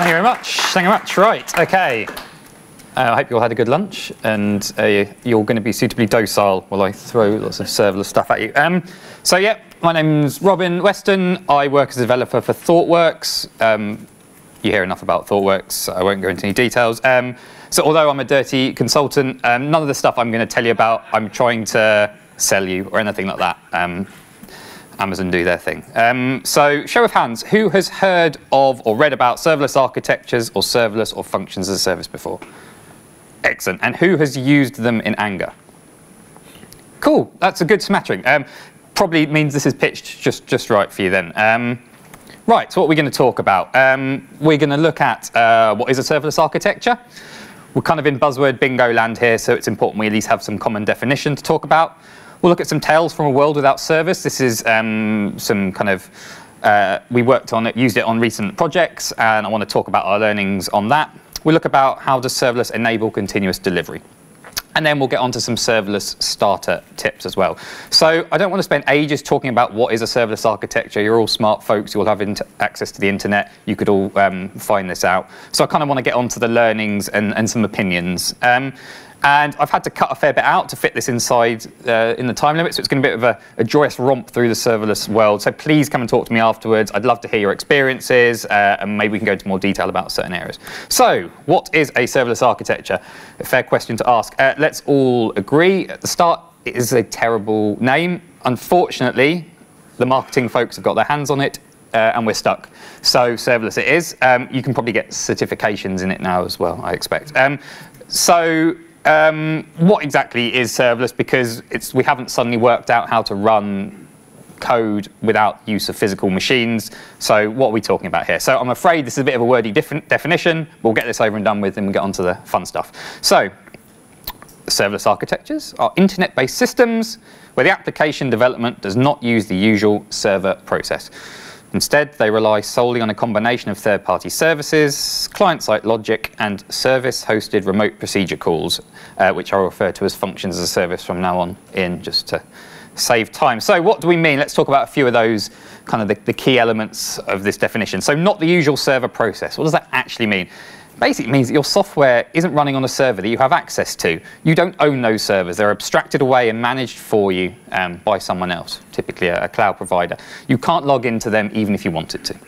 Thank you very much. Thank you very much. Right, okay. Uh, I hope you all had a good lunch and uh, you're going to be suitably docile while I throw lots of serverless stuff at you. Um, so, yeah, my name's Robin Weston. I work as a developer for ThoughtWorks. Um, you hear enough about ThoughtWorks, I won't go into any details. Um, so, although I'm a dirty consultant, um, none of the stuff I'm going to tell you about, I'm trying to sell you or anything like that. Amazon do their thing. Um, so show of hands, who has heard of or read about serverless architectures or serverless or functions as a service before? Excellent. And who has used them in anger? Cool, that's a good smattering. Um, probably means this is pitched just, just right for you then. Um, right, so what are we going to talk about? Um, we're going to look at uh, what is a serverless architecture. We're kind of in buzzword bingo land here, so it's important we at least have some common definition to talk about. We'll look at some tales from a world without service. This is um, some kind of, uh, we worked on it, used it on recent projects, and I want to talk about our learnings on that. We'll look about how does serverless enable continuous delivery. And then we'll get onto some serverless starter tips as well. So I don't want to spend ages talking about what is a serverless architecture. You're all smart folks. You all have access to the internet. You could all um, find this out. So I kind of want to get onto the learnings and, and some opinions. Um, and I've had to cut a fair bit out to fit this inside uh, in the time limit, so it's going to be a bit of a, a, joyous romp through the serverless world. So please come and talk to me afterwards. I'd love to hear your experiences, uh, and maybe we can go into more detail about certain areas. So what is a serverless architecture? A fair question to ask. Uh, let's all agree at the start, it is a terrible name. Unfortunately, the marketing folks have got their hands on it, uh, and we're stuck. So serverless it is. Um, you can probably get certifications in it now as well, I expect. Um, so um, what exactly is serverless? Because we haven't suddenly worked out how to run code without use of physical machines. So what are we talking about here? So I'm afraid this is a bit of a wordy definition. We'll get this over and done with and we'll get on to the fun stuff. So serverless architectures are internet-based systems where the application development does not use the usual server process. Instead, they rely solely on a combination of third-party services, client-side logic, and service-hosted remote procedure calls, uh, which I'll refer to as functions as a service from now on in, just to save time. So what do we mean? Let's talk about a few of those kind of the, the key elements of this definition. So not the usual server process. What does that actually mean? Basically means that your software isn't running on a server that you have access to. You don't own those servers. They're abstracted away and managed for you um, by someone else, typically a, a cloud provider. You can't log into them even if you wanted to.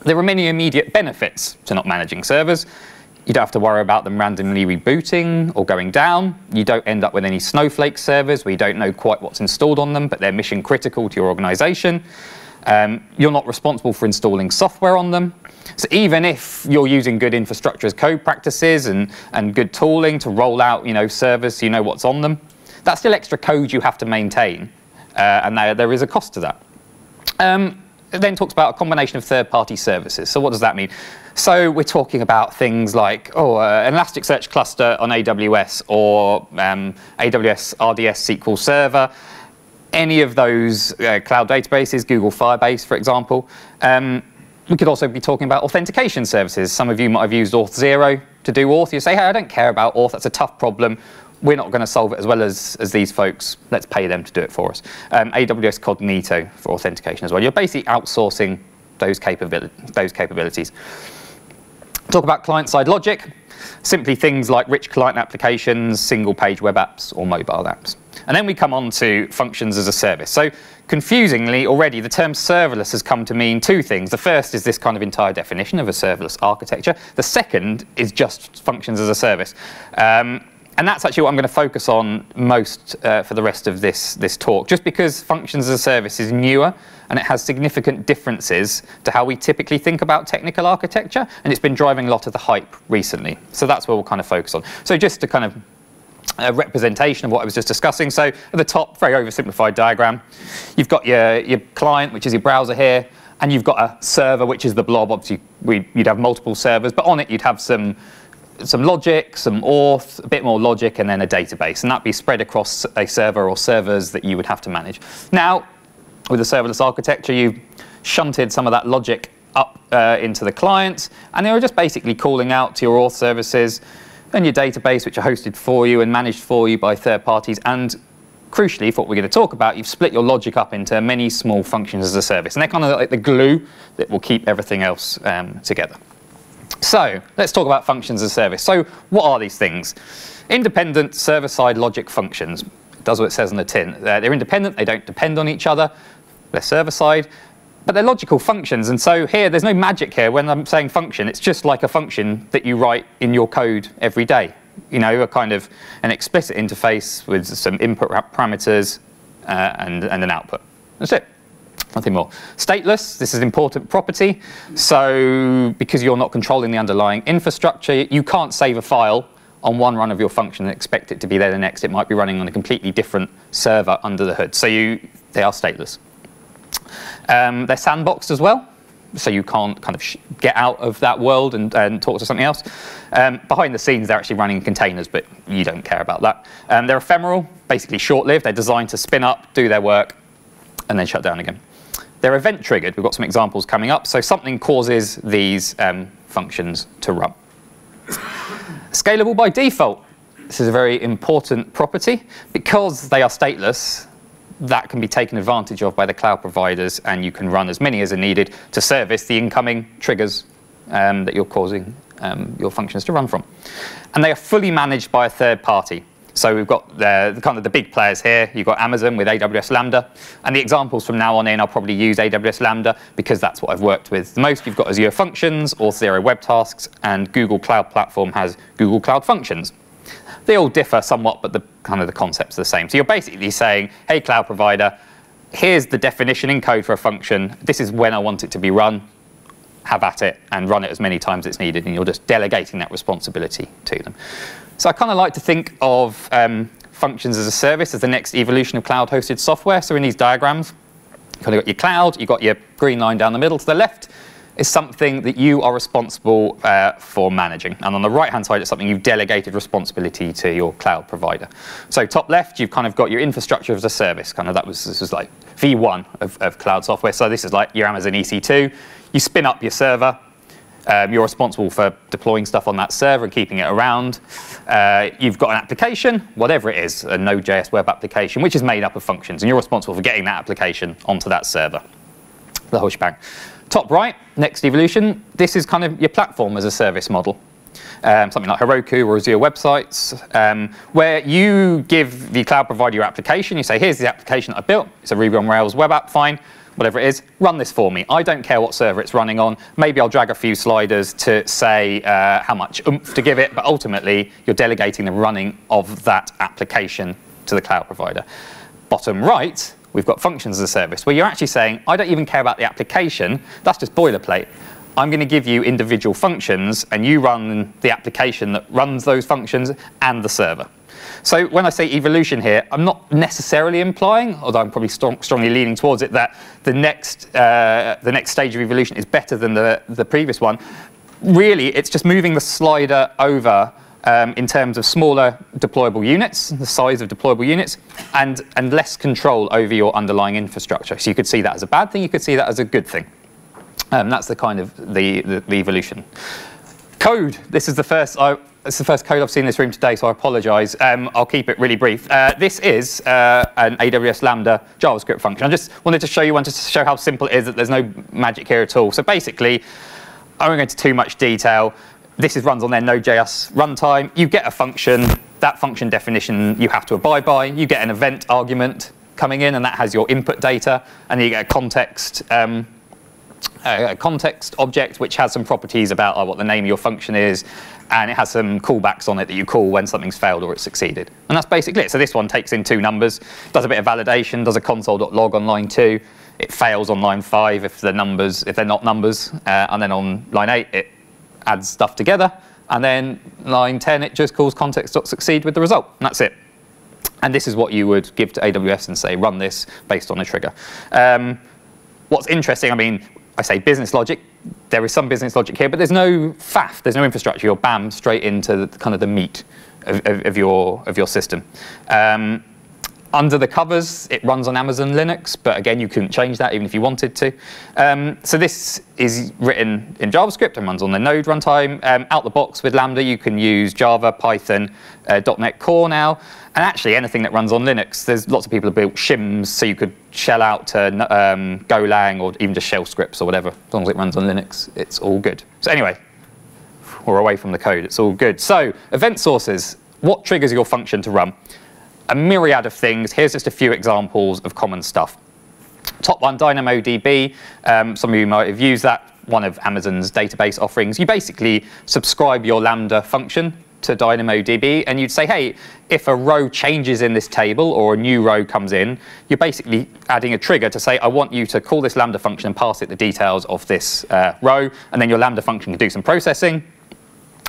There are many immediate benefits to not managing servers. You don't have to worry about them randomly rebooting or going down. You don't end up with any Snowflake servers where you don't know quite what's installed on them, but they're mission critical to your organization. Um, you're not responsible for installing software on them. So even if you're using good infrastructure as code practices and, and good tooling to roll out you know, servers so you know what's on them, that's still extra code you have to maintain. Uh, and there, there is a cost to that. Um, it then talks about a combination of third-party services. So what does that mean? So we're talking about things like oh, uh, an Elasticsearch cluster on AWS or um, AWS RDS SQL Server any of those uh, cloud databases, Google Firebase, for example. Um, we could also be talking about authentication services. Some of you might have used Auth0 to do Auth. You say, hey, I don't care about Auth. That's a tough problem. We're not going to solve it as well as, as these folks. Let's pay them to do it for us. Um, AWS Cognito for authentication as well. You're basically outsourcing those, those capabilities. Talk about client-side logic. Simply things like rich client applications, single-page web apps, or mobile apps. And then we come on to functions as a service. So confusingly, already the term serverless has come to mean two things. The first is this kind of entire definition of a serverless architecture. The second is just functions as a service. Um, and that's actually what I'm going to focus on most uh, for the rest of this, this talk, just because functions as a service is newer and it has significant differences to how we typically think about technical architecture, and it's been driving a lot of the hype recently. So that's where we'll kind of focus on. So just to kind of a representation of what I was just discussing. So at the top, very oversimplified diagram, you've got your, your client, which is your browser here, and you've got a server, which is the blob. Obviously, we, you'd have multiple servers, but on it you'd have some some logic, some auth, a bit more logic, and then a database. And that'd be spread across a server or servers that you would have to manage. Now, with a serverless architecture, you've shunted some of that logic up uh, into the client, and you're just basically calling out to your auth services and your database, which are hosted for you and managed for you by third parties. And crucially, for what we're going to talk about, you've split your logic up into many small functions as a service. And they're kind of like the glue that will keep everything else um, together. So let's talk about functions as a service. So what are these things? Independent server-side logic functions. It does what it says on the tin. They're independent, they don't depend on each other. They're server-side, but they're logical functions. And so here, there's no magic here. When I'm saying function, it's just like a function that you write in your code every day. You know, a kind of an explicit interface with some input parameters uh, and, and an output. That's it nothing more. Stateless, this is an important property. So because you're not controlling the underlying infrastructure, you can't save a file on one run of your function and expect it to be there the next. It might be running on a completely different server under the hood. So you, they are stateless. Um, they're sandboxed as well. So you can't kind of get out of that world and, and talk to something else. Um, behind the scenes, they're actually running containers, but you don't care about that. Um, they're ephemeral, basically short-lived. They're designed to spin up, do their work, and then shut down again. They're event triggered. We've got some examples coming up. So something causes these um, functions to run. Scalable by default. This is a very important property. Because they are stateless, that can be taken advantage of by the cloud providers, and you can run as many as are needed to service the incoming triggers um, that you're causing um, your functions to run from. And they are fully managed by a third party. So we've got the, the, kind of the big players here. You've got Amazon with AWS Lambda. And the examples from now on in, I'll probably use AWS Lambda because that's what I've worked with the most. You've got Azure Functions, Auth0 Web Tasks, and Google Cloud Platform has Google Cloud Functions. They all differ somewhat, but the kind of the concepts are the same. So you're basically saying, hey, cloud provider, here's the definition in code for a function. This is when I want it to be run. Have at it and run it as many times as it's needed, and you're just delegating that responsibility to them. So I kind of like to think of um, functions as a service as the next evolution of cloud-hosted software. So in these diagrams, you've kind of got your cloud, you've got your green line down the middle to the left, is something that you are responsible uh, for managing. And on the right-hand side, it's something you've delegated responsibility to your cloud provider. So top left, you've kind of got your infrastructure as a service. Kind of that was, this was like V1 of, of cloud software. So this is like your Amazon EC2. You spin up your server, um, you're responsible for deploying stuff on that server and keeping it around. Uh, you've got an application, whatever it is, a Node.js web application, which is made up of functions, and you're responsible for getting that application onto that server. The whole shebang. Top right, next evolution, this is kind of your platform as a service model. Um, something like Heroku or Azure websites, um, where you give the cloud provider your application. You say, here's the application that I built. It's a Ruby on Rails web app, fine whatever it is, run this for me. I don't care what server it's running on. Maybe I'll drag a few sliders to say uh, how much oomph to give it, but ultimately you're delegating the running of that application to the cloud provider. Bottom right, we've got functions as a service, where you're actually saying, I don't even care about the application, that's just boilerplate. I'm going to give you individual functions, and you run the application that runs those functions and the server. So when I say evolution here, I'm not necessarily implying, although I'm probably strong, strongly leaning towards it, that the next, uh, the next stage of evolution is better than the, the previous one. Really, it's just moving the slider over um, in terms of smaller deployable units, the size of deployable units, and, and less control over your underlying infrastructure. So you could see that as a bad thing, you could see that as a good thing. Um, that's the kind of the, the, the evolution. Code, this is the first, I, it's the first code I've seen in this room today, so I apologize. Um, I'll keep it really brief. Uh, this is uh, an AWS Lambda JavaScript function. I just wanted to show you one just to show how simple it is, that there's no magic here at all. So basically, I won't go into too much detail. This is runs on their Node.js runtime. You get a function. That function definition you have to abide by. You get an event argument coming in, and that has your input data, and you get a context um, a context object which has some properties about uh, what the name of your function is, and it has some callbacks on it that you call when something's failed or it's succeeded. And that's basically it. So this one takes in two numbers, does a bit of validation, does a console.log on line two, it fails on line five if the numbers, if they're not numbers, uh, and then on line eight it adds stuff together, and then line 10 it just calls context.succeed with the result, and that's it. And this is what you would give to AWS and say, run this based on a trigger. Um, what's interesting, I mean, I say business logic, there is some business logic here, but there's no faff, there's no infrastructure. You're bam, straight into the, kind of the meat of, of, of your, of your system. Um, under the covers, it runs on Amazon Linux, but again, you couldn't change that even if you wanted to. Um, so this is written in JavaScript and runs on the Node runtime. Um, out the box with Lambda, you can use Java, Python, uh, .NET Core now, and actually anything that runs on Linux. There's lots of people who built shims, so you could shell out to um, Golang or even just shell scripts or whatever. As long as it runs on Linux, it's all good. So anyway, or away from the code. It's all good. So event sources, what triggers your function to run? A myriad of things. Here's just a few examples of common stuff. Top one, DynamoDB. Um, some of you might have used that, one of Amazon's database offerings. You basically subscribe your Lambda function to DynamoDB and you'd say, hey, if a row changes in this table or a new row comes in, you're basically adding a trigger to say, I want you to call this Lambda function and pass it the details of this uh, row, and then your Lambda function can do some processing,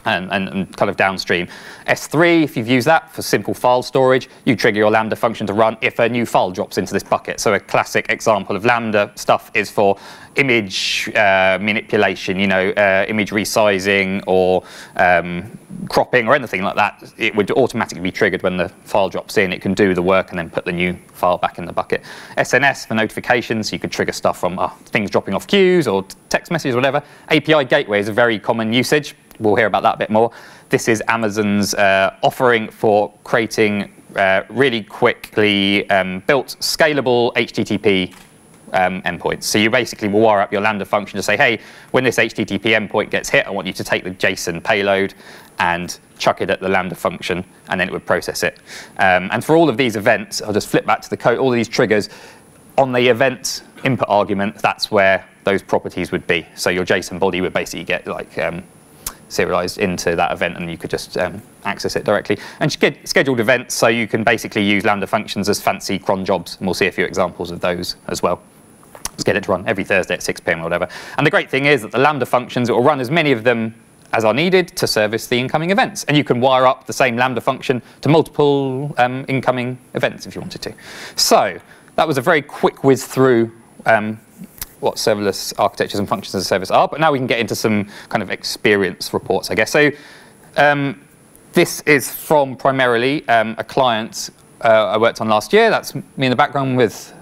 and, and, and, kind of downstream. S3, if you've used that for simple file storage, you trigger your Lambda function to run if a new file drops into this bucket. So a classic example of Lambda stuff is for image uh, manipulation, you know, uh, image resizing or um, cropping or anything like that. It would automatically be triggered when the file drops in. It can do the work and then put the new file back in the bucket. SNS for notifications, you could trigger stuff from uh, things dropping off queues or text messages or whatever. API gateway is a very common usage. We'll hear about that a bit more. This is Amazon's uh, offering for creating uh, really quickly um, built scalable HTTP um, endpoints. So you basically will wire up your Lambda function to say, hey, when this HTTP endpoint gets hit, I want you to take the JSON payload and chuck it at the Lambda function, and then it would process it. Um, and for all of these events, I'll just flip back to the code, all of these triggers, on the event input argument, that's where those properties would be. So your JSON body would basically get like um, serialized into that event and you could just um, access it directly. And scheduled events, so you can basically use Lambda functions as fancy cron jobs, and we'll see a few examples of those as well. Let's get it to run every Thursday at 6 p.m. or whatever. And the great thing is that the Lambda functions, it will run as many of them as are needed to service the incoming events. And you can wire up the same Lambda function to multiple um, incoming events if you wanted to. So that was a very quick whiz through um, what serverless architectures and functions as a service are, but now we can get into some kind of experience reports, I guess. So um, this is from primarily um, a client uh, I worked on last year. That's me in the background with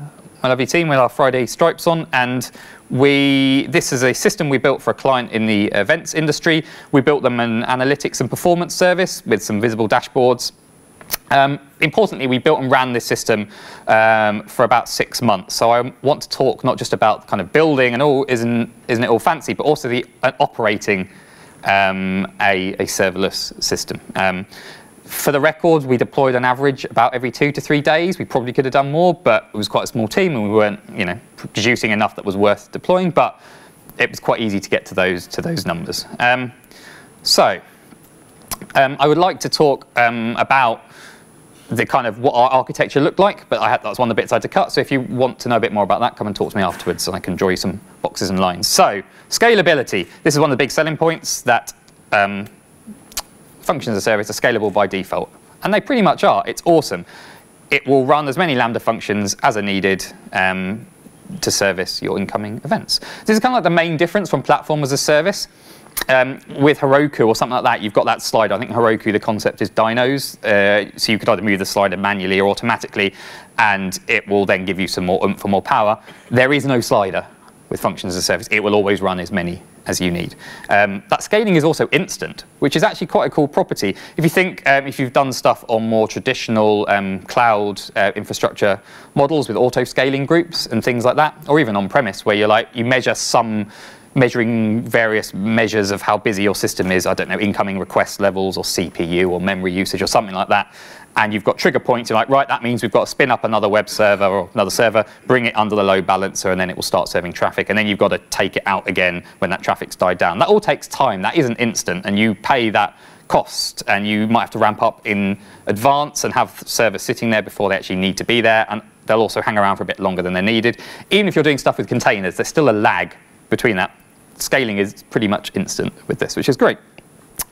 my lovely team with our Friday stripes on, and we this is a system we built for a client in the events industry. We built them an analytics and performance service with some visible dashboards um, importantly, we built and ran this system um, for about six months. So I want to talk not just about kind of building and all, isn't, isn't it all fancy, but also the uh, operating um, a, a, serverless system. Um, for the record, we deployed on average about every two to three days. We probably could have done more, but it was quite a small team and we weren't you know, producing enough that was worth deploying, but it was quite easy to get to those, to those numbers. Um, so um, I would like to talk about the kind of what our architecture looked like, but I had, that was one of the bits I had to cut. So if you want to know a bit more about that, come and talk to me afterwards and I can draw you some boxes and lines. So scalability. This is one of the big selling points that um, functions as a service are scalable by default. And they pretty much are. It's awesome. It will run as many Lambda functions as are needed um, to service your incoming events. This is kind of like the main difference from platform as a service um, with Heroku or something like that, you've got that slider. I think Heroku, the concept is dynos. Uh, so you could either move the slider manually or automatically, and it will then give you some more oomph or more power. There is no slider with functions as a service. It will always run as many as you need. Um, that scaling is also instant, which is actually quite a cool property. If you think, um, if you've done stuff on more traditional um, cloud uh, infrastructure models with auto scaling groups and things like that, or even on premise where you're like, you measure some measuring various measures of how busy your system is, I don't know, incoming request levels or CPU or memory usage or something like that. And you've got trigger points, you're like, right, that means we've got to spin up another web server or another server, bring it under the load balancer, and then it will start serving traffic. And then you've got to take it out again when that traffic's died down. That all takes time. That isn't instant. And you pay that cost and you might have to ramp up in advance and have servers sitting there before they actually need to be there and they'll also hang around for a bit longer than they're needed. Even if you're doing stuff with containers, there's still a lag between that scaling is pretty much instant with this, which is great.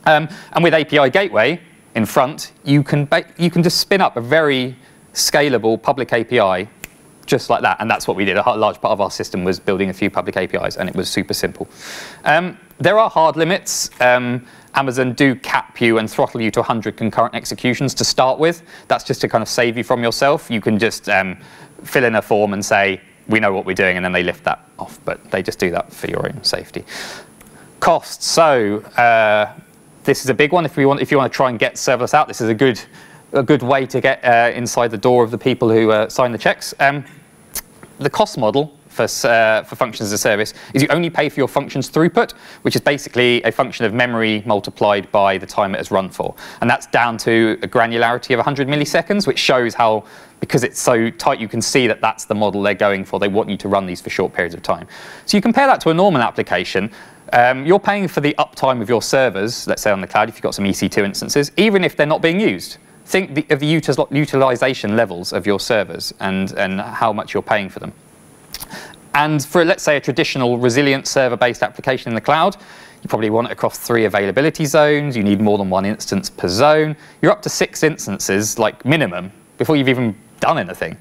Um, and with API Gateway in front, you can, you can just spin up a very scalable public API just like that. And that's what we did. A large part of our system was building a few public APIs, and it was super simple. Um, there are hard limits. Um, Amazon do cap you and throttle you to 100 concurrent executions to start with. That's just to kind of save you from yourself. You can just um, fill in a form and say, we know what we're doing, and then they lift that off. But they just do that for your own safety. Costs. So uh, this is a big one. If we want, if you want to try and get serverless out, this is a good a good way to get uh, inside the door of the people who uh, sign the checks. Um, the cost model for, uh, for functions as a service is you only pay for your function's throughput, which is basically a function of memory multiplied by the time it has run for. And that's down to a granularity of 100 milliseconds, which shows how, because it's so tight, you can see that that's the model they're going for. They want you to run these for short periods of time. So you compare that to a normal application, um, you're paying for the uptime of your servers, let's say on the cloud, if you've got some EC2 instances, even if they're not being used. Think the, of the utilization levels of your servers and, and how much you're paying for them. And for, let's say, a traditional resilient server-based application in the cloud, you probably want it across three availability zones. You need more than one instance per zone. You're up to six instances, like minimum, before you've even done anything.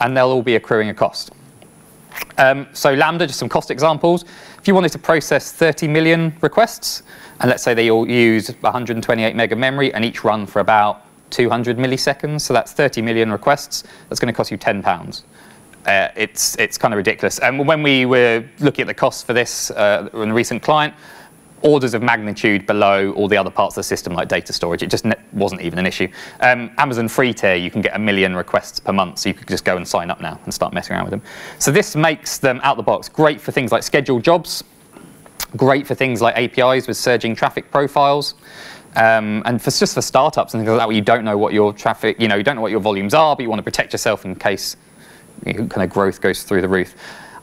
And they'll all be accruing a cost. Um, so Lambda, just some cost examples. If you wanted to process 30 million requests, and let's say they all use 128 meg of memory and each run for about 200 milliseconds, so that's 30 million requests, that's going to cost you 10 pounds. Uh, it's, it's kind of ridiculous. And when we were looking at the costs for this uh, in a recent client, orders of magnitude below all the other parts of the system like data storage. It just wasn't even an issue. Um, Amazon free tier, you can get a million requests per month, so you could just go and sign up now and start messing around with them. So this makes them out the box great for things like scheduled jobs, great for things like APIs with surging traffic profiles. Um, and for, just for startups and things like that, where you don't know what your traffic, you know, you don't know what your volumes are, but you want to protect yourself in case kind of growth goes through the roof.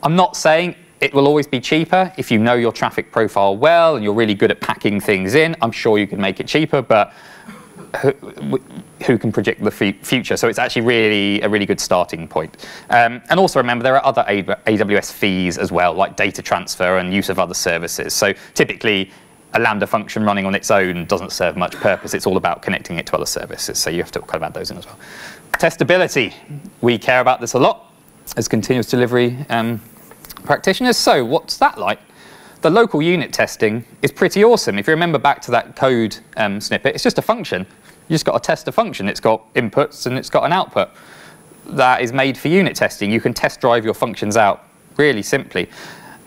I'm not saying it will always be cheaper if you know your traffic profile well and you're really good at packing things in. I'm sure you can make it cheaper, but who, who can predict the future? So it's actually really a really good starting point. Um, and also remember there are other AWS fees as well, like data transfer and use of other services. So typically a Lambda function running on its own doesn't serve much purpose. It's all about connecting it to other services. So you have to kind of add those in as well. Testability. We care about this a lot as continuous delivery um, practitioners. So what's that like? The local unit testing is pretty awesome. If you remember back to that code um, snippet, it's just a function. You just got to test a function. It's got inputs and it's got an output. That is made for unit testing. You can test drive your functions out really simply.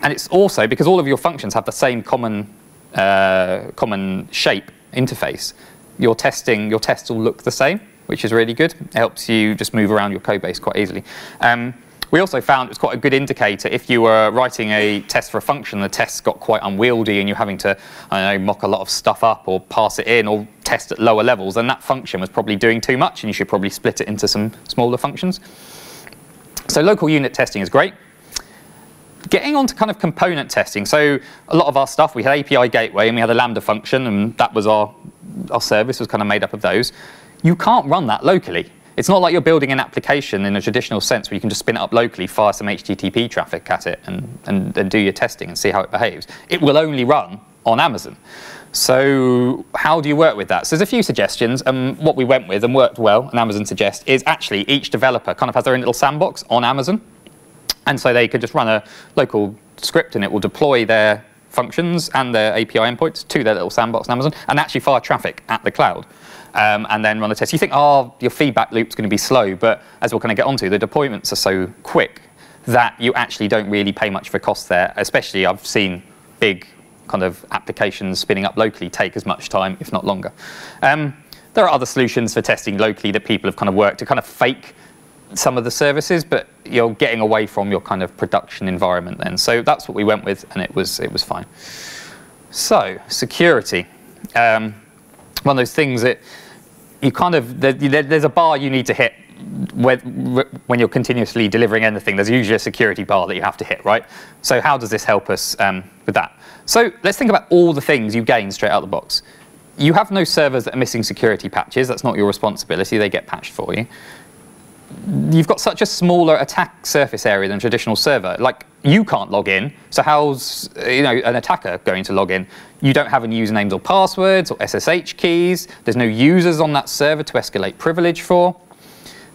And it's also, because all of your functions have the same common, uh, common shape interface, your testing, your tests will look the same, which is really good. It helps you just move around your code base quite easily. Um, we also found it was quite a good indicator if you were writing a test for a function, the test got quite unwieldy and you're having to know, mock a lot of stuff up or pass it in or test at lower levels, then that function was probably doing too much and you should probably split it into some smaller functions. So local unit testing is great. Getting on to kind of component testing. So a lot of our stuff, we had API gateway and we had a Lambda function and that was our, our service was kind of made up of those. You can't run that locally. It's not like you're building an application in a traditional sense where you can just spin it up locally, fire some HTTP traffic at it, and, and, and do your testing and see how it behaves. It will only run on Amazon. So how do you work with that? So there's a few suggestions. Um, what we went with and worked well, and Amazon suggests, is actually each developer kind of has their own little sandbox on Amazon. And so they could just run a local script and it will deploy their functions and their API endpoints to their little sandbox on Amazon and actually fire traffic at the cloud um, and then run the test. You think, oh, your feedback loop's going to be slow, but as we're going to get onto, the deployments are so quick that you actually don't really pay much for cost there. Especially, I've seen big kind of applications spinning up locally take as much time, if not longer. Um, there are other solutions for testing locally that people have kind of worked to kind of fake some of the services, but you're getting away from your kind of production environment then. So that's what we went with, and it was it was fine. So security, um, one of those things that you kind of there's a bar you need to hit when you're continuously delivering anything, there's usually a security bar that you have to hit, right? So how does this help us um, with that? So let's think about all the things you gain straight out of the box. You have no servers that are missing security patches. That's not your responsibility. They get patched for you you've got such a smaller attack surface area than a traditional server. Like you can't log in, so how's you know an attacker going to log in? You don't have any usernames or passwords or SSH keys. There's no users on that server to escalate privilege for.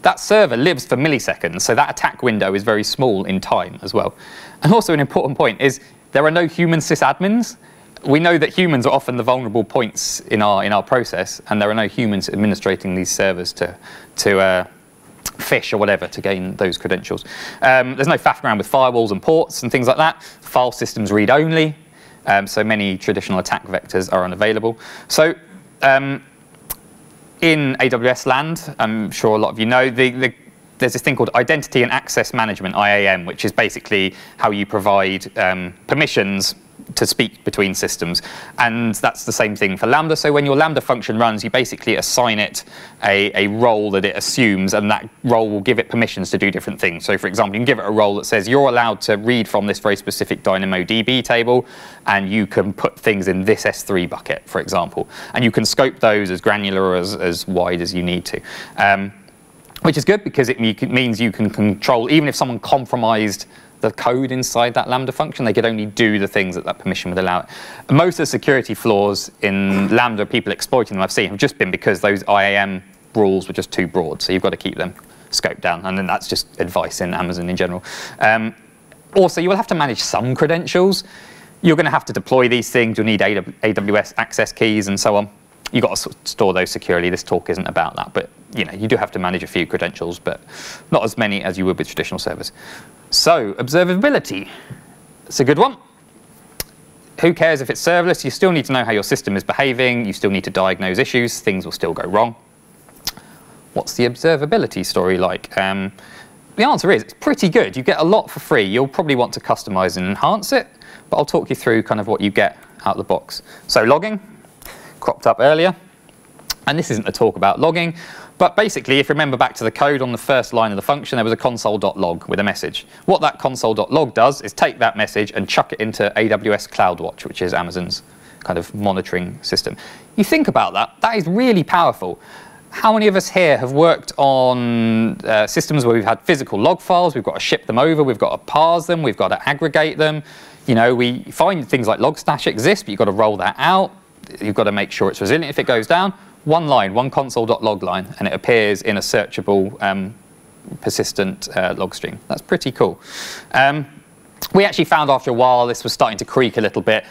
That server lives for milliseconds, so that attack window is very small in time as well. And also an important point is there are no human sysadmins. We know that humans are often the vulnerable points in our in our process, and there are no humans administrating these servers to to uh, phish or whatever to gain those credentials. Um, there's no faff around with firewalls and ports and things like that. File systems read only, um, so many traditional attack vectors are unavailable. So um, in AWS land, I'm sure a lot of you know, the, the there's this thing called Identity and Access Management, IAM, which is basically how you provide um, permissions to speak between systems. And that's the same thing for Lambda. So when your Lambda function runs, you basically assign it a, a role that it assumes, and that role will give it permissions to do different things. So for example, you can give it a role that says you're allowed to read from this very specific DynamoDB table, and you can put things in this S3 bucket, for example. And you can scope those as granular or as, as wide as you need to. Um, which is good because it means you can control, even if someone compromised the code inside that Lambda function. They could only do the things that that permission would allow. Most of the security flaws in Lambda, people exploiting them I've seen, have just been because those IAM rules were just too broad. So you've got to keep them scoped down. And then that's just advice in Amazon in general. Um, also, you will have to manage some credentials. You're going to have to deploy these things. You'll need AWS access keys and so on. You've got to store those securely. This talk isn't about that. But you know, you do have to manage a few credentials, but not as many as you would with traditional servers. So observability, it's a good one. Who cares if it's serverless? You still need to know how your system is behaving. You still need to diagnose issues. Things will still go wrong. What's the observability story like? Um, the answer is it's pretty good. You get a lot for free. You'll probably want to customize and enhance it, but I'll talk you through kind of what you get out of the box. So logging, cropped up earlier. And this isn't a talk about logging. But basically, if you remember back to the code on the first line of the function, there was a console.log with a message. What that console.log does is take that message and chuck it into AWS CloudWatch, which is Amazon's kind of monitoring system. You think about that, that is really powerful. How many of us here have worked on uh, systems where we've had physical log files, we've got to ship them over, we've got to parse them, we've got to aggregate them. You know, we find things like Logstash exist, but you've got to roll that out. You've got to make sure it's resilient if it goes down one line, one console.log line, and it appears in a searchable um, persistent uh, log stream. That's pretty cool. Um, we actually found after a while this was starting to creak a little bit.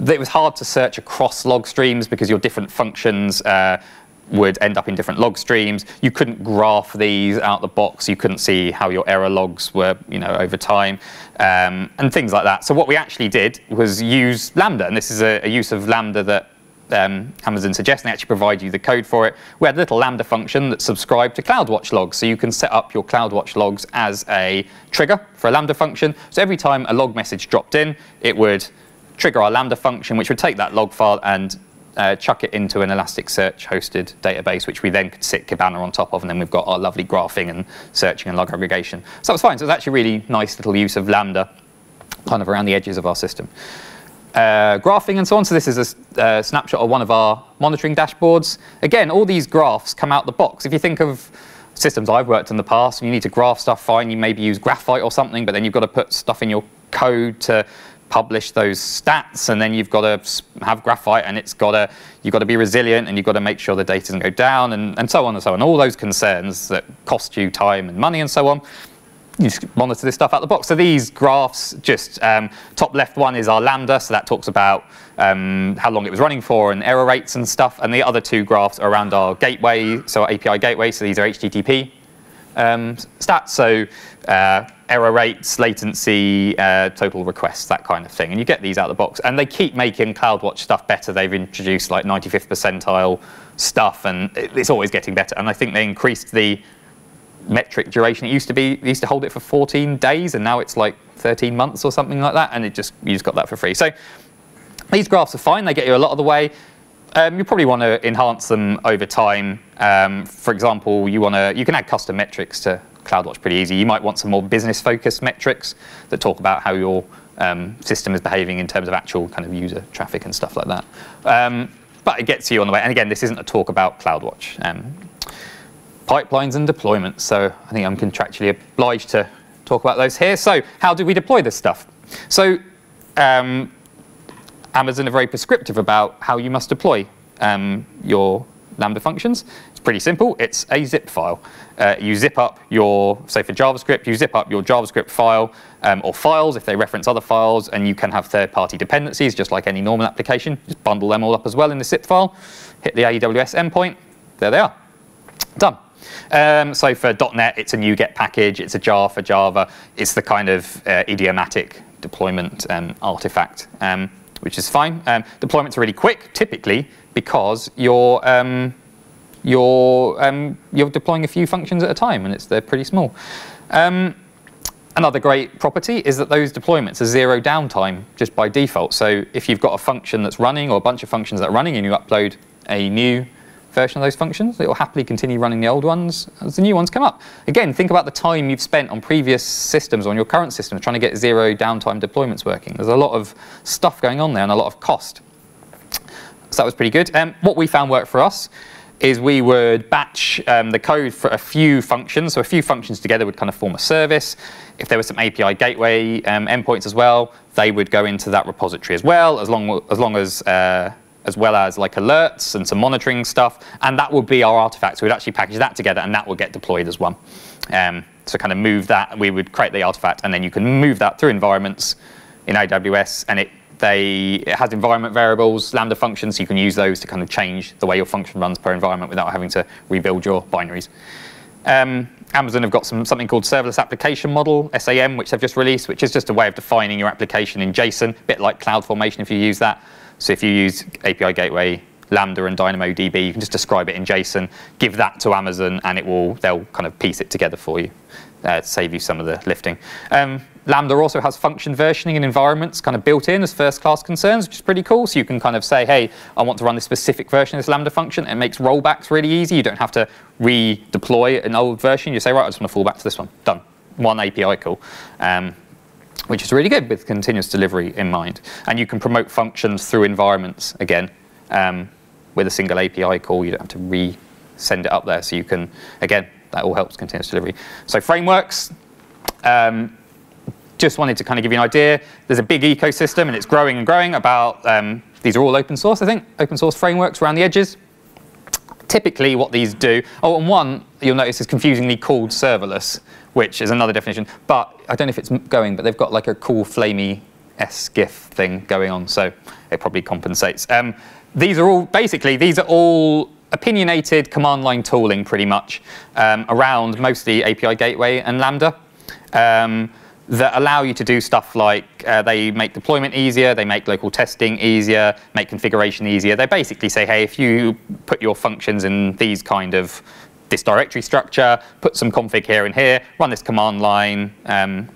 That it was hard to search across log streams because your different functions uh, would end up in different log streams. You couldn't graph these out the box. You couldn't see how your error logs were, you know, over time, um, and things like that. So what we actually did was use Lambda, and this is a, a use of Lambda that um, Amazon suggests, and they actually provide you the code for it. We had a little Lambda function that subscribed to CloudWatch logs. So you can set up your CloudWatch logs as a trigger for a Lambda function. So every time a log message dropped in, it would trigger our Lambda function, which would take that log file and uh, chuck it into an Elasticsearch hosted database, which we then could sit Kibana on top of, and then we've got our lovely graphing and searching and log aggregation. So that was fine. So it was actually really nice little use of Lambda kind of around the edges of our system uh, graphing and so on. So this is a uh, snapshot of one of our monitoring dashboards. Again, all these graphs come out the box. If you think of systems I've worked in the past, and you need to graph stuff, fine, you maybe use Graphite or something, but then you've got to put stuff in your code to publish those stats, and then you've got to have Graphite, and it's got to you've got to be resilient, and you've got to make sure the data doesn't go down, and, and so on and so on. All those concerns that cost you time and money and so on you just monitor this stuff out the box. So these graphs, just um, top left one is our lambda, so that talks about um, how long it was running for and error rates and stuff. And the other two graphs are around our gateway, so our API gateway, so these are HTTP um, stats, so uh, error rates, latency, uh, total requests, that kind of thing. And you get these out of the box. And they keep making CloudWatch stuff better. They've introduced like 95th percentile stuff, and it's always getting better. And I think they increased the metric duration. It used to be, used to hold it for 14 days, and now it's like 13 months or something like that, and it just you just got that for free. So these graphs are fine; they get you a lot of the way. Um, you probably want to enhance them over time. Um, for example, you want to you can add custom metrics to CloudWatch pretty easy. You might want some more business-focused metrics that talk about how your um, system is behaving in terms of actual kind of user traffic and stuff like that. Um, but it gets you on the way. And again, this isn't a talk about CloudWatch. Pipelines and deployments. So I think I'm contractually obliged to talk about those here. So how do we deploy this stuff? So um, Amazon are very prescriptive about how you must deploy um, your Lambda functions. It's pretty simple. It's a zip file. Uh, you zip up your, say for JavaScript, you zip up your JavaScript file um, or files if they reference other files, and you can have third-party dependencies just like any normal application. Just bundle them all up as well in the zip file. Hit the AWS endpoint. There they are. Done. Um, so for .NET, it's a NuGet package. It's a jar for Java. It's the kind of uh, idiomatic deployment um, artifact, um, which is fine. Um, deployments are really quick, typically, because your um, you're, um, you're deploying a few functions at a time, and it's, they're pretty small. Another great property is that those deployments are zero downtime just by default. So if you've got a function that's running or a bunch of functions that are running and you upload a new version of those functions, it will happily continue running the old ones as the new ones come up. Again, think about the time you've spent on previous systems, on your current system, trying to get zero downtime deployments working. There's a lot of stuff going on there and a lot of cost. So that was pretty good. Um, what we found worked for us is we would batch um, the code for a few functions. So a few functions together would kind of form a service. If there were some API gateway um, endpoints as well, they would go into that repository as well, as long as, long as uh, as well as like alerts and some monitoring stuff. And that would be our artifact. So we'd actually package that together and that would get deployed as well. Um, so kind of move that, we would create the artifact and then you can move that through environments in AWS and it they, it has environment variables, Lambda functions, so you can use those to kind of change the way your function runs per environment without having to rebuild your binaries. Um, Amazon have got some, something called Serverless Application Model, SAM, which they've just released, which is just a way of defining your application in JSON, a bit like CloudFormation if you use that. So if you use API Gateway, Lambda and DynamoDB, you can just describe it in JSON, give that to Amazon, and it will they'll kind of piece it together for you, uh, save you some of the lifting. Um, Lambda also has function versioning and environments kind of built in as first-class concerns, which is pretty cool. So you can kind of say, hey, I want to run this specific version of this Lambda function. It makes rollbacks really easy. You don't have to redeploy an old version. You say, right, I just want to fall back to this one. Done. One API call. Um, which is really good with continuous delivery in mind. And you can promote functions through environments again um, with a single API call. You don't have to re-send it up there. So you can, again, that all helps continuous delivery. So frameworks, um, just wanted to kind of give you an idea. There's a big ecosystem and it's growing and growing about, um, these are all open source, I think, open source frameworks around the edges. Typically what these do, oh, and one you'll notice is confusingly called serverless, which is another definition. But I don't know if it's going, but they've got like a cool flamey S-GIF thing going on, so it probably compensates. Um, these are all, basically, these are all opinionated command line tooling pretty much um, around mostly API Gateway and Lambda. Um, that allow you to do stuff like uh, they make deployment easier, they make local testing easier, make configuration easier. They basically say, hey, if you put your functions in these kind of this directory structure, put some config here and here, run this command line, um,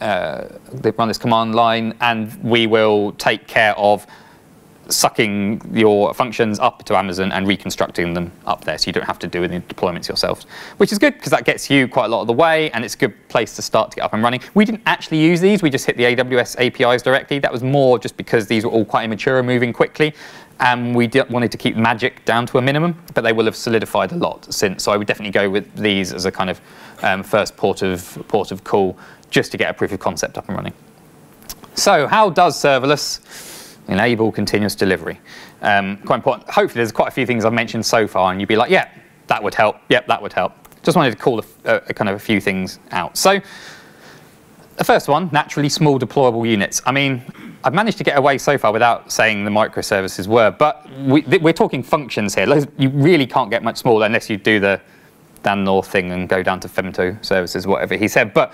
uh, run this command line, and we will take care of sucking your functions up to Amazon and reconstructing them up there so you don't have to do any deployments yourselves, which is good because that gets you quite a lot of the way and it's a good place to start to get up and running. We didn't actually use these, we just hit the AWS APIs directly. That was more just because these were all quite immature and moving quickly and we wanted to keep magic down to a minimum, but they will have solidified a lot since. So I would definitely go with these as a kind of um, first port of, port of call just to get a proof of concept up and running. So how does serverless enable continuous delivery. Um, quite important. Hopefully there's quite a few things I've mentioned so far and you'd be like, yeah, that would help. Yep, that would help. Just wanted to call a, a, a kind of a few things out. So the first one, naturally small deployable units. I mean, I've managed to get away so far without saying the microservices were, but we, are talking functions here. You really can't get much smaller unless you do the Dan North thing and go down to femto services, whatever he said. But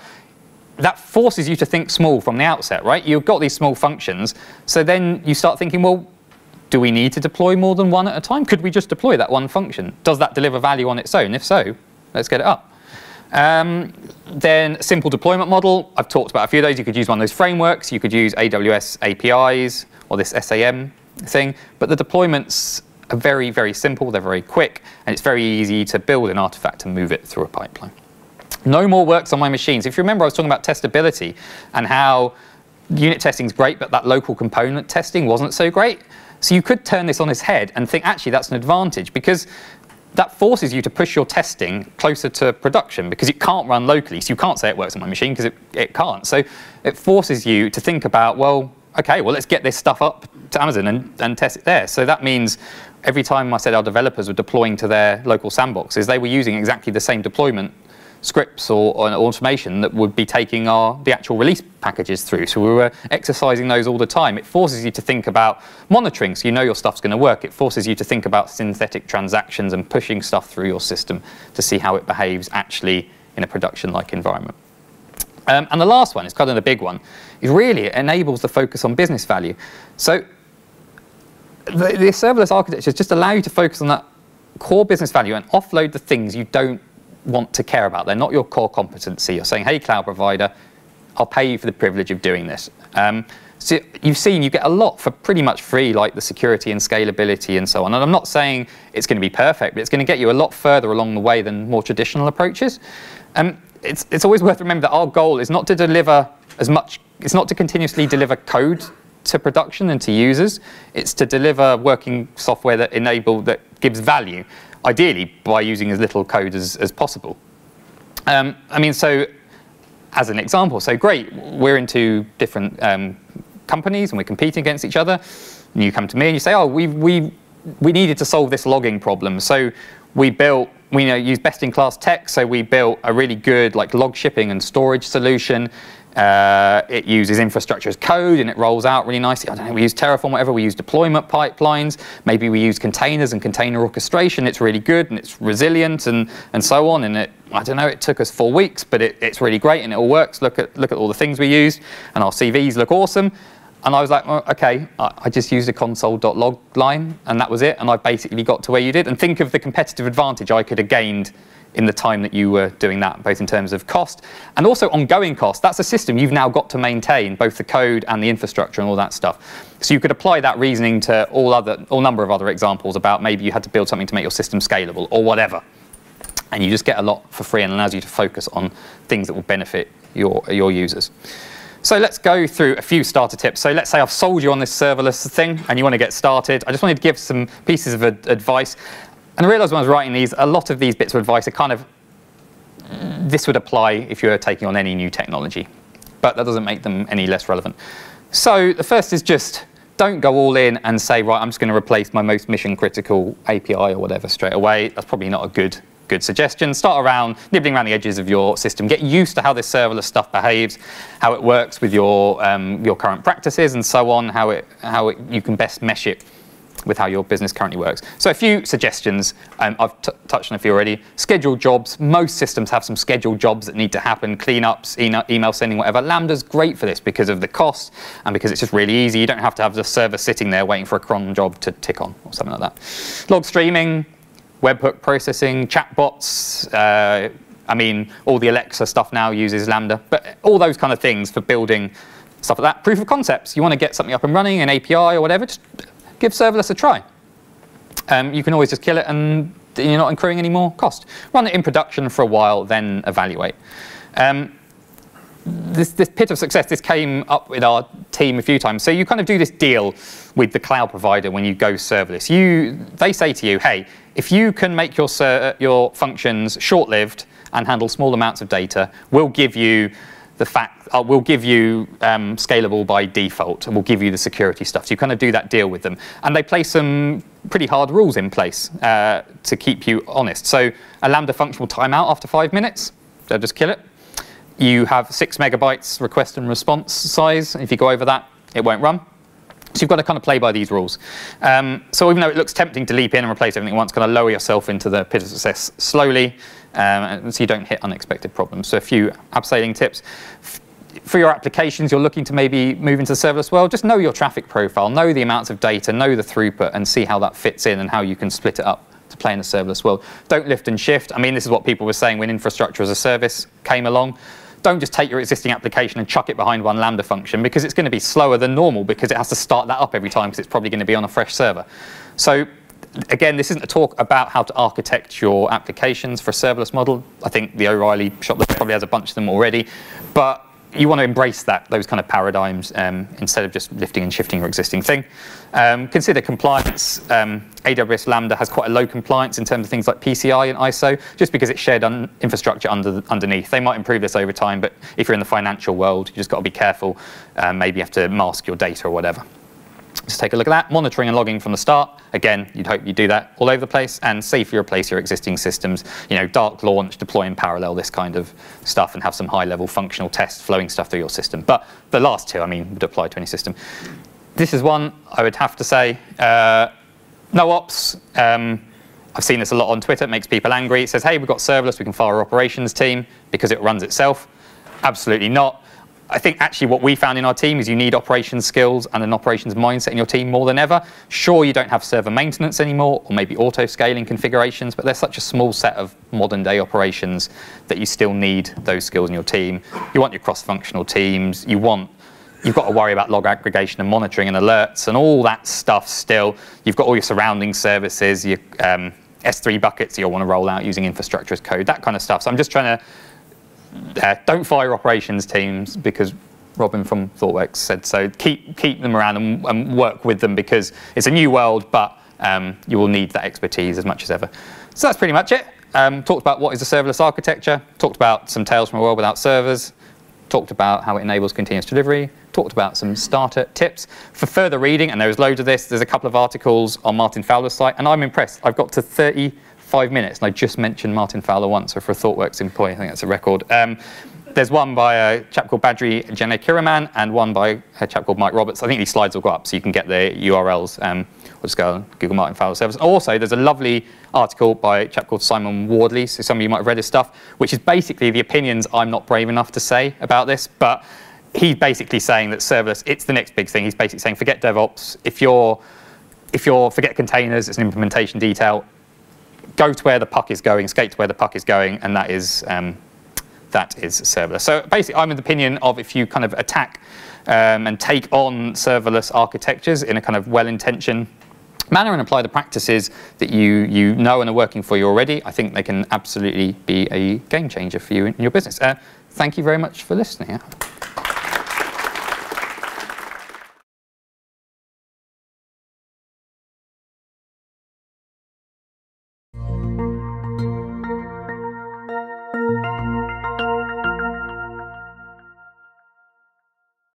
that forces you to think small from the outset, right? You've got these small functions, so then you start thinking, well, do we need to deploy more than one at a time? Could we just deploy that one function? Does that deliver value on its own? If so, let's get it up. Um, then simple deployment model, I've talked about a few of those. You could use one of those frameworks. You could use AWS APIs or this SAM thing. But the deployments are very, very simple. They're very quick. And it's very easy to build an artifact and move it through a pipeline. No more works on my machines. If you remember, I was talking about testability and how unit testing is great, but that local component testing wasn't so great. So you could turn this on its head and think, actually, that's an advantage because that forces you to push your testing closer to production because it can't run locally. So you can't say it works on my machine because it, it can't. So it forces you to think about, well, okay, well, let's get this stuff up to Amazon and, and test it there. So that means every time I said our developers were deploying to their local sandboxes, they were using exactly the same deployment scripts or, or, automation that would be taking our the actual release packages through. So we were exercising those all the time. It forces you to think about monitoring, so you know your stuff's going to work. It forces you to think about synthetic transactions and pushing stuff through your system to see how it behaves actually in a production-like environment. Um, and the last one is kind of the big one, is really it enables the focus on business value. So the, the serverless architectures just allow you to focus on that core business value and offload the things you don't want to care about. They're not your core competency. You're saying, hey, cloud provider, I'll pay you for the privilege of doing this. Um, so you've seen you get a lot for pretty much free, like the security and scalability and so on. And I'm not saying it's going to be perfect, but it's going to get you a lot further along the way than more traditional approaches. Um, it's, it's always worth remembering that our goal is not to deliver as much, it's not to continuously deliver code to production and to users. It's to deliver working software that enable, that gives value, ideally by using as little code as, as possible. Um, I mean, so as an example, so great, we're into different um, companies and we're competing against each other. And you come to me and you say, oh, we, we, we needed to solve this logging problem. So we built, we you know, use best-in-class tech, so we built a really good like log shipping and storage solution. Uh, it uses infrastructure as code and it rolls out really nicely. I don't know, we use Terraform, whatever, we use deployment pipelines, maybe we use containers and container orchestration. It's really good and it's resilient and, and so on. And it, I don't know, it took us four weeks, but it, it's really great and it all works. Look at, look at all the things we used and our CVs look awesome. And I was like, well, okay, I just used a console.log line and that was it. And I basically got to where you did. And think of the competitive advantage I could have gained in the time that you were doing that, both in terms of cost and also ongoing cost. That's a system you've now got to maintain, both the code and the infrastructure and all that stuff. So you could apply that reasoning to all other, all number of other examples about maybe you had to build something to make your system scalable or whatever. And you just get a lot for free and allows you to focus on things that will benefit your, your users. So let's go through a few starter tips. So let's say I've sold you on this serverless thing and you want to get started. I just wanted to give some pieces of advice. And I realized when I was writing these, a lot of these bits of advice are kind of, this would apply if you were taking on any new technology. But that doesn't make them any less relevant. So the first is just don't go all in and say, right, I'm just going to replace my most mission critical API or whatever straight away. That's probably not a good good suggestion. Start around, nibbling around the edges of your system. Get used to how this serverless stuff behaves, how it works with your, um, your current practices and so on, how, it, how it, you can best mesh it with how your business currently works. So a few suggestions, um, I've touched on a few already. Scheduled jobs, most systems have some scheduled jobs that need to happen, cleanups, e email sending, whatever. Lambda's great for this because of the cost and because it's just really easy. You don't have to have the server sitting there waiting for a cron job to tick on or something like that. Log streaming, webhook processing, chatbots. Uh, I mean, all the Alexa stuff now uses Lambda, but all those kind of things for building stuff like that. Proof of concepts. You want to get something up and running, an API or whatever, just give serverless a try. Um, you can always just kill it and you're not incurring any more cost. Run it in production for a while, then evaluate. Um, this, this pit of success, this came up with our team a few times. So you kind of do this deal with the cloud provider when you go serverless. You, they say to you, hey, if you can make your, your functions short-lived and handle small amounts of data, we'll give you the fact, uh, we'll give you um, scalable by default, and we'll give you the security stuff. So you kind of do that deal with them. And they place some pretty hard rules in place uh, to keep you honest. So a Lambda function will time out after five minutes. They'll just kill it. You have six megabytes request and response size. If you go over that, it won't run. So you've got to kind of play by these rules. Um, so even though it looks tempting to leap in and replace everything once, kind of lower yourself into the pit of success slowly um, so you don't hit unexpected problems. So a few abseiling tips. For your applications, you're looking to maybe move into the serverless world, just know your traffic profile, know the amounts of data, know the throughput, and see how that fits in and how you can split it up to play in the serverless world. Don't lift and shift. I mean, this is what people were saying when infrastructure as a service came along don't just take your existing application and chuck it behind one Lambda function because it's going to be slower than normal because it has to start that up every time because it's probably going to be on a fresh server. So again, this isn't a talk about how to architect your applications for a serverless model. I think the O'Reilly shop probably has a bunch of them already. But you want to embrace that, those kind of paradigms, um, instead of just lifting and shifting your existing thing. Um, consider compliance. Um, AWS Lambda has quite a low compliance in terms of things like PCI and ISO, just because it's shared un infrastructure under underneath. They might improve this over time, but if you're in the financial world, you just got to be careful. Um, maybe you have to mask your data or whatever. Just take a look at that. Monitoring and logging from the start. Again, you'd hope you do that all over the place and safely replace your existing systems. You know, dark launch, deploy in parallel, this kind of stuff, and have some high-level functional tests flowing stuff through your system. But the last two, I mean, would apply to any system. This is one I would have to say. Uh, no ops. Um, I've seen this a lot on Twitter. It makes people angry. It says, hey, we've got serverless. We can fire our operations team because it runs itself. Absolutely not. I think actually what we found in our team is you need operations skills and an operations mindset in your team more than ever. Sure, you don't have server maintenance anymore, or maybe auto scaling configurations, but there's such a small set of modern day operations that you still need those skills in your team. You want your cross-functional teams. You want you've got to worry about log aggregation and monitoring and alerts and all that stuff still. You've got all your surrounding services, your um, S3 buckets you'll want to roll out using infrastructure as code, that kind of stuff. So I'm just trying to uh, don't fire operations teams because Robin from ThoughtWorks said so. Keep keep them around and, and work with them because it's a new world, but um, you will need that expertise as much as ever. So that's pretty much it. Um, talked about what is a serverless architecture. Talked about some tales from a world without servers. Talked about how it enables continuous delivery. Talked about some starter tips. For further reading, and there's loads of this, there's a couple of articles on Martin Fowler's site, and I'm impressed. I've got to 30 five minutes, and I just mentioned Martin Fowler once, so for a ThoughtWorks employee, I think that's a record. Um, there's one by a chap called Badri Janakiraman and one by a chap called Mike Roberts. I think these slides will go up so you can get the URLs. Um, we'll just go Google Martin Fowler Service. Also, there's a lovely article by a chap called Simon Wardley, so some of you might have read his stuff, which is basically the opinions I'm not brave enough to say about this, but he's basically saying that serverless, it's the next big thing. He's basically saying forget DevOps. If you're, if you're forget containers, it's an implementation detail go to where the puck is going, skate to where the puck is going, and that is um, that is serverless. So basically, I'm of the opinion of if you kind of attack um, and take on serverless architectures in a kind of well-intentioned manner and apply the practices that you you know and are working for you already, I think they can absolutely be a game changer for you in your business. Uh, thank you very much for listening.